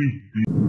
beep, beep.